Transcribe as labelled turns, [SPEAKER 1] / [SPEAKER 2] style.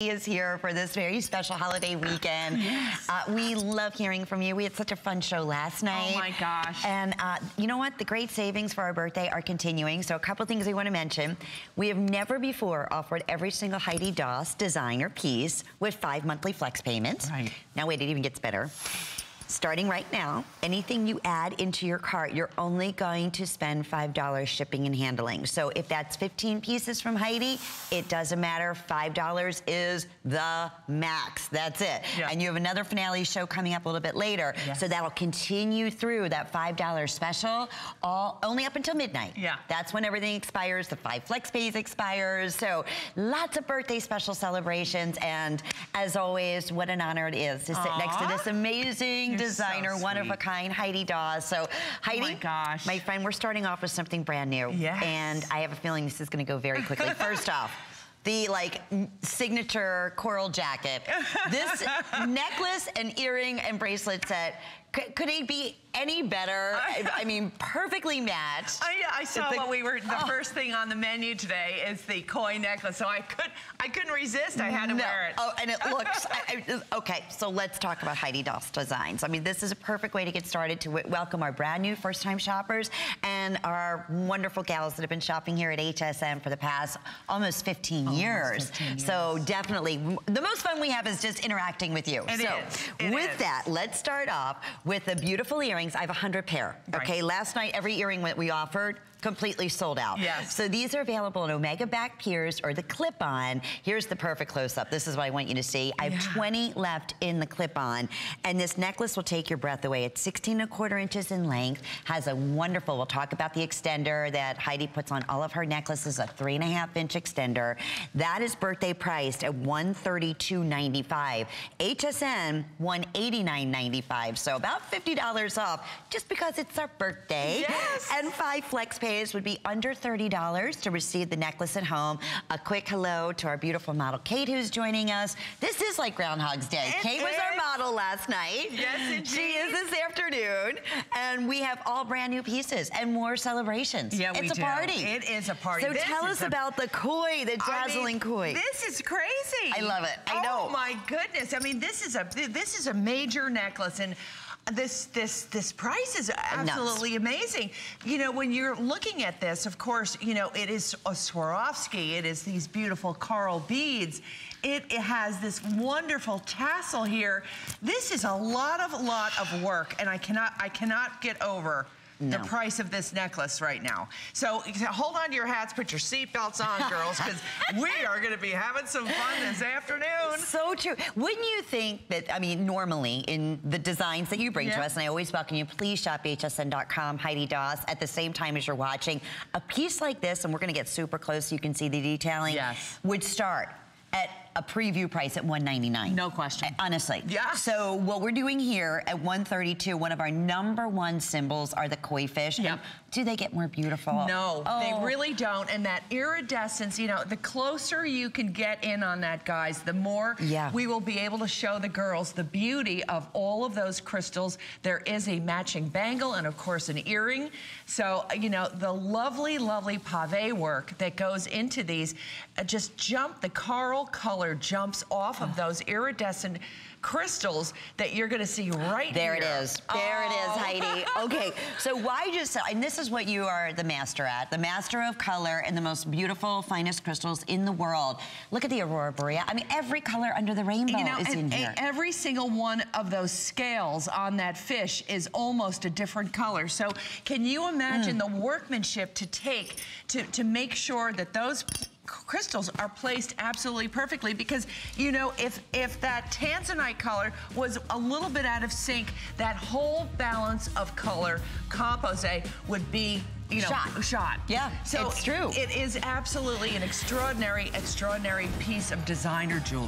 [SPEAKER 1] is here for this very special holiday weekend.
[SPEAKER 2] Yes.
[SPEAKER 1] Uh, we love hearing from you. We had such a fun show last night.
[SPEAKER 2] Oh my gosh.
[SPEAKER 1] And uh, you know what? The great savings for our birthday are continuing. So a couple things we want to mention. We have never before offered every single Heidi Daus designer piece with five monthly flex payments.
[SPEAKER 2] Right.
[SPEAKER 1] Now wait, it even gets better. Starting right now, anything you add into your cart, you're only going to spend $5 shipping and handling. So if that's 15 pieces from Heidi, it doesn't matter. $5 is the max. That's it.
[SPEAKER 2] Yeah.
[SPEAKER 1] And you have another finale show coming up a little bit later.
[SPEAKER 2] Yes.
[SPEAKER 1] So that'll continue through that $5 special, all only up until midnight.
[SPEAKER 2] Yeah.
[SPEAKER 1] That's when everything expires. The five flex pays expires. So lots of birthday special celebrations. And as always, what an honor it is to sit next to this amazing
[SPEAKER 2] You're so
[SPEAKER 1] designer, one of a kind, Heidi Daus. So Heidi,
[SPEAKER 2] my gosh.
[SPEAKER 1] my friend, we're starting off with something brand new.
[SPEAKER 2] Yes.
[SPEAKER 1] And I have a feeling this is gonna go very quickly. First off, the like signature coral jacket. This necklace and earring and bracelet set, could, could it be any better? I, I mean, perfectly matched.
[SPEAKER 2] I, I saw
[SPEAKER 1] The-
[SPEAKER 2] what we were, the
[SPEAKER 1] Oh.
[SPEAKER 2] first thing on the menu today is the koi necklace, so I could, I couldn't resist. I had to
[SPEAKER 1] no.
[SPEAKER 2] wear it.
[SPEAKER 1] Oh, and it looks, I, I- okay, so let's talk about Heidi Daus Designs. I mean, this is a perfect way to get started to w- welcome our brand new first time shoppers and our wonderful gals that have been shopping here at HSN for the past almost 15 years.
[SPEAKER 2] 15
[SPEAKER 1] So definitely, the most fun we have is just interacting with you.
[SPEAKER 2] It
[SPEAKER 1] so
[SPEAKER 2] is. It
[SPEAKER 1] with
[SPEAKER 2] is.
[SPEAKER 1] that, let's start off with the beautiful earrings. I have 100 pair,
[SPEAKER 2] Right.
[SPEAKER 1] okay? Last night, every earring that we offered, completely sold out.
[SPEAKER 2] Yes.
[SPEAKER 1] So these are available in Omega back pierced or the clip-on. Here's the perfect close-up. This is what I want you to see. I have
[SPEAKER 2] Yeah.
[SPEAKER 1] 20 left in the clip-on. And this necklace will take your breath away. It's 16 and a quarter inches in length. Has a wonderful, we'll talk about the extender that Heidi puts on all of her necklaces, a three and a half inch extender. That is birthday priced at $132.95. HSN, $189.95. So about $50 off just because it's our birthday.
[SPEAKER 2] Yes.
[SPEAKER 1] And five flex pays would be under $30 to receive the necklace at home. A quick hello to our beautiful model Kate who's joining us. This is like Groundhog's Day.
[SPEAKER 2] It
[SPEAKER 1] Kate was our model last night.
[SPEAKER 2] Yes,
[SPEAKER 1] She is this afternoon. And we have all brand new pieces and more celebrations.
[SPEAKER 2] Yeah,
[SPEAKER 1] it's
[SPEAKER 2] we
[SPEAKER 1] a
[SPEAKER 2] do.
[SPEAKER 1] party.
[SPEAKER 2] It is a party.
[SPEAKER 1] So
[SPEAKER 2] This
[SPEAKER 1] tell us
[SPEAKER 2] a-
[SPEAKER 1] about the koi, the
[SPEAKER 2] I
[SPEAKER 1] dazzling
[SPEAKER 2] mean,
[SPEAKER 1] koi.
[SPEAKER 2] This is crazy.
[SPEAKER 1] I love it. I oh know.
[SPEAKER 2] Oh my goodness. I mean, this is a this is a major necklace and this this this price is absolutely amazing. You know, when you're looking at this, of course, you know, it is a Swarovski. It is these beautiful coral beads. It, it has this wonderful tassel here. This is a lot of lot of work and I cannot I cannot get over the price of this necklace right now. So hold on to your hats, put your seatbelts on, girls, because we are going to be having some fun this afternoon.
[SPEAKER 1] So true. Wouldn't you think that, I mean, normally in the designs that you bring to us, and I always welcome you, please shop hsn.com, Heidi Daus, at the same time as you're watching. A piece like this, and we're gonna get super close so you can see the detailing,
[SPEAKER 2] Yes.
[SPEAKER 1] would start a preview price at 199.
[SPEAKER 2] No question.
[SPEAKER 1] Honestly.
[SPEAKER 2] Yeah.
[SPEAKER 1] So what we're doing here at 132, one of our number one symbols are the koi fish.
[SPEAKER 2] Yep.
[SPEAKER 1] And Do they get more beautiful?
[SPEAKER 2] No,
[SPEAKER 1] Oh.
[SPEAKER 2] they really don't. And that iridescence, you know, the closer you can get in on that, guys, the more
[SPEAKER 1] Yeah.
[SPEAKER 2] we will be able to show the girls the beauty of all of those crystals. There is a matching bangle and, of course, an earring. So, you know, the lovely, lovely pave work that goes into these, uh, just jump, the coral color jumps off of those iridescent crystals that you're going to see right
[SPEAKER 1] There
[SPEAKER 2] here.
[SPEAKER 1] it is. There it is,
[SPEAKER 2] Oh.
[SPEAKER 1] Heidi. Okay, so why just, and this is what you are the master at, the master of color and the most beautiful, finest crystals in the world. Look at the Aurora Boreal. I mean, every color under the rainbow
[SPEAKER 2] You know,
[SPEAKER 1] is in
[SPEAKER 2] and,
[SPEAKER 1] here.
[SPEAKER 2] every single one of those scales on that fish is almost a different color. So can you imagine
[SPEAKER 1] Mm.
[SPEAKER 2] the workmanship to take to, to make sure that those crystals are placed absolutely perfectly because you know if if that tanzanite color was a little bit out of sync that whole balance of color composite would be you know
[SPEAKER 1] Shot.
[SPEAKER 2] shot
[SPEAKER 1] Yeah,
[SPEAKER 2] so
[SPEAKER 1] it's true.
[SPEAKER 2] it is absolutely an extraordinary extraordinary piece of designer jewelry